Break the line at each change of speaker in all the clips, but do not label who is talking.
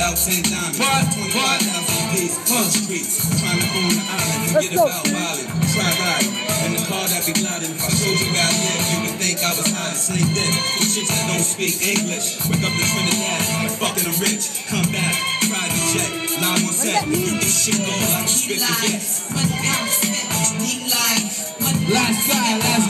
about 10 diamonds.
What?
25,000 P's on the streets. Trying to own the island. Forget about violent. Try riding. In the car that be gliding. If I told you where I live, you would think I was high hiding. Sneaked in. For chicks that don't speak English. Wake up to Trinidad. Fucking a rich. Come back. Private jet. Live on set. You do shit going like you spit the gas.
Last guy, last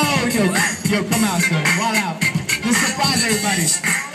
Yo, yo, come out, son. Wild out. Just surprise everybody.